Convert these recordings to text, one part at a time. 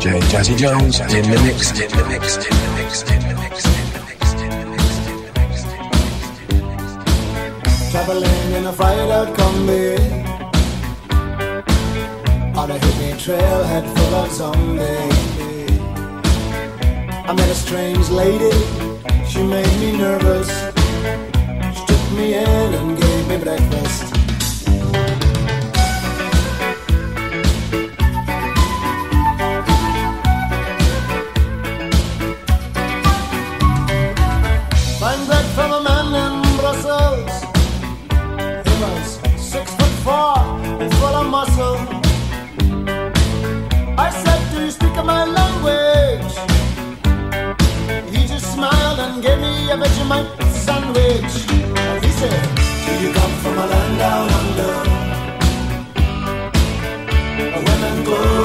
DJ Jazzy Jones in the mix. Traveling in a fried out Kombi. On a hippie trailhead full of zombies. I met a strange lady, she made me nervous. She took me in and gave me breakfast a Vegemite sandwich. And he said, Do you come from a land down under? Where women glow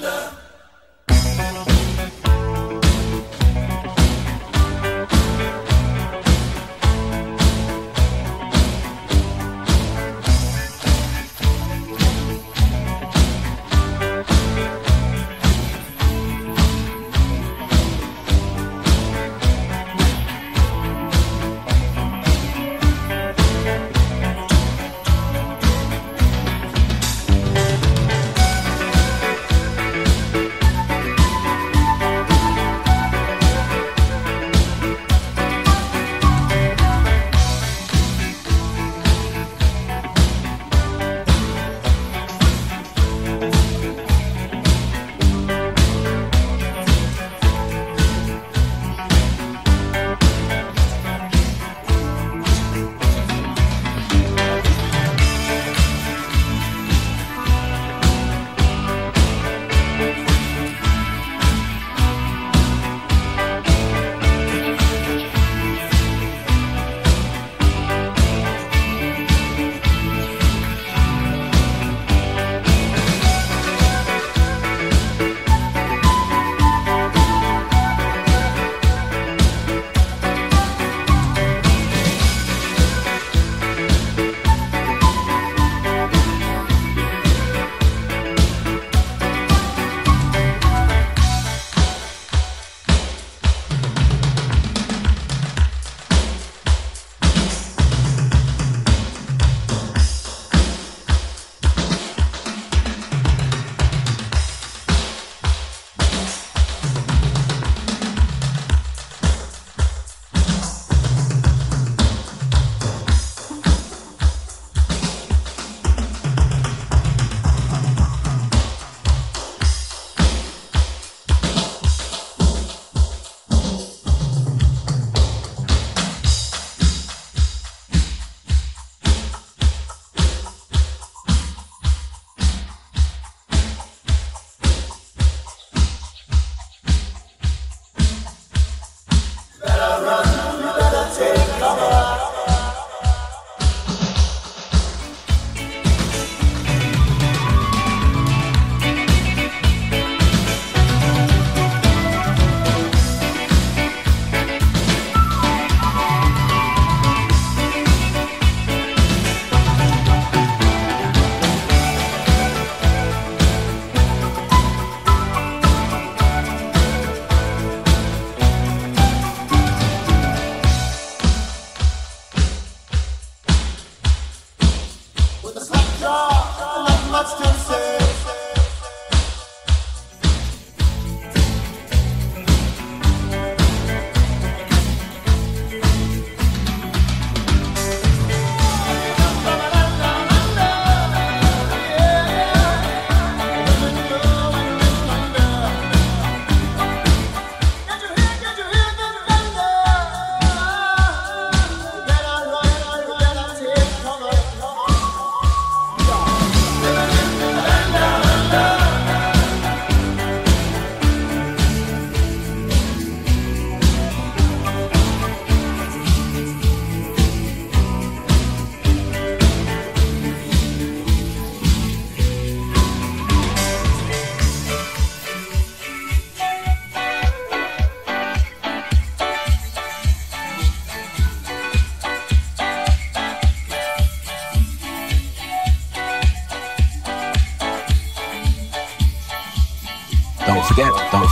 thunder.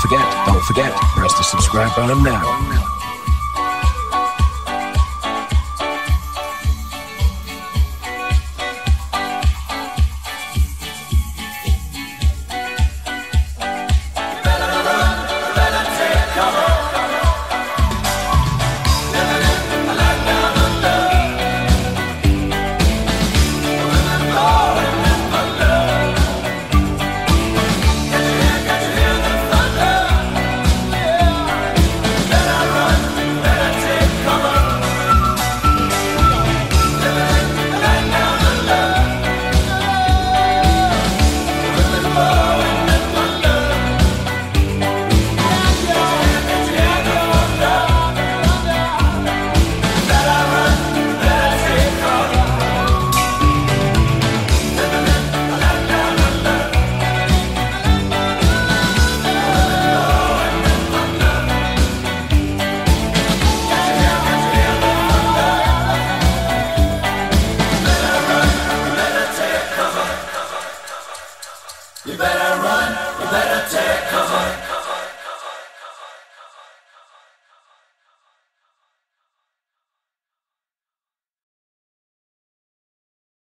Forget, don't forget, press the subscribe button now.